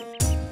Música